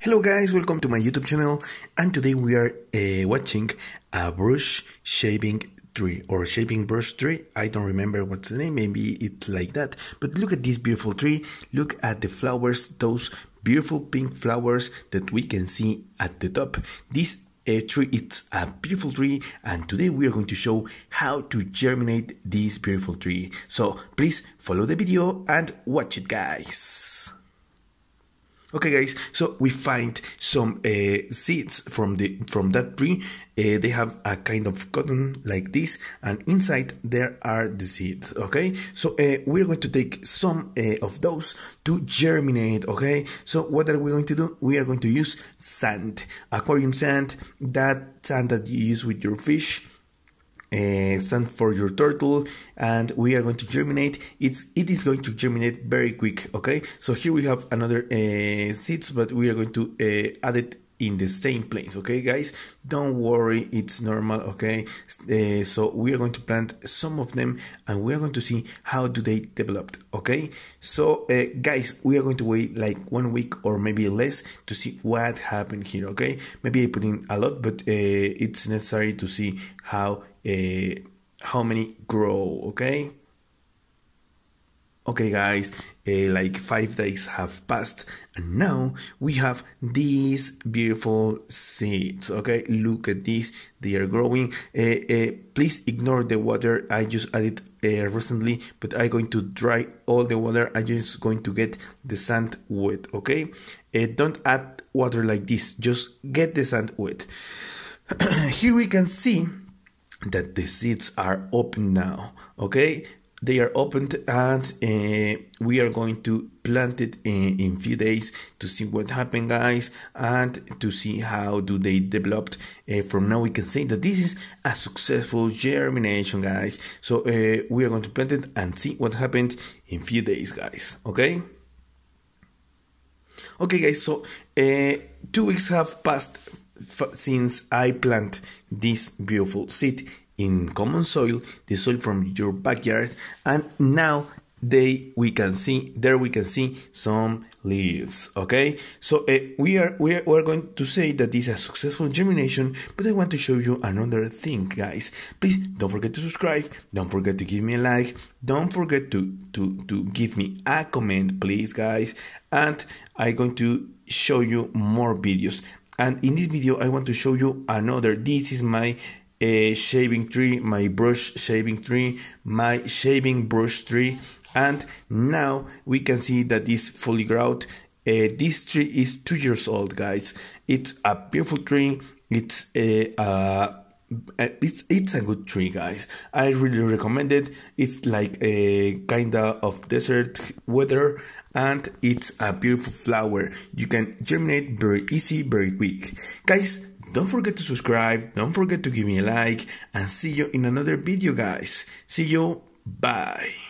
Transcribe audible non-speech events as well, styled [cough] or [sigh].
Hello guys, welcome to my YouTube channel and today we are uh, watching a brush shaving tree or shaving brush tree. I don't remember what's the name, maybe it's like that. But look at this beautiful tree, look at the flowers, those beautiful pink flowers that we can see at the top. This uh, tree it's a beautiful tree and today we are going to show how to germinate this beautiful tree. So please follow the video and watch it guys. Okay, guys. So we find some uh, seeds from the from that tree. Uh, they have a kind of cotton like this, and inside there are the seeds. Okay. So uh, we're going to take some uh, of those to germinate. Okay. So what are we going to do? We are going to use sand, aquarium sand, that sand that you use with your fish uh, for your turtle and we are going to germinate. It's it is going to germinate very quick okay? So here we have another uh, seeds but we are going to uh, add it in the same place okay guys? Don't worry it's normal okay? Uh, so we are going to plant some of them and we are going to see how do they develop okay? So uh, guys we are going to wait like one week or maybe less to see what happened here okay? Maybe i put in a lot but uh, it's necessary to see how uh, how many grow okay Okay guys, uh, like five days have passed and now we have these beautiful seeds. Okay, look at this, they are growing. Uh, uh, please ignore the water I just added recently, but I'm going to dry all the water. I'm just going to get the sand wet. Okay, don't add water like this, just get the sand wet. [clears throat] Here we can see that the seeds are open now okay? They are opened and uh, we are going to plant it in, in few days to see what happened guys and to see how do they developed uh, from now we can say that this is a successful germination guys. So uh, we are going to plant it and see what happened in few days guys okay? Okay guys so two weeks have passed since I plant this beautiful seed in common soil, the soil from your backyard, and now they we can see there we can see some leaves okay? So uh, we are we are we're going to say that this is a successful germination but i want to show you another thing guys. Please don't forget to subscribe don't forget to give me a like don't forget to to to give me a comment please guys. And i'm going to show you more videos and in this video I want to show you another this is my uh, shaving tree my brush shaving tree my shaving brush tree. And now we can see that this fully grown uh, this tree is two years old guys. It's a beautiful tree. It's a uh, Uh, it's it's a good tree guys. I really recommend it. It's like a kinda of desert weather and it's a beautiful flower. You can germinate very easy very quick. Guys don't forget to subscribe don't forget to give me a like and see you in another video guys. See you. Bye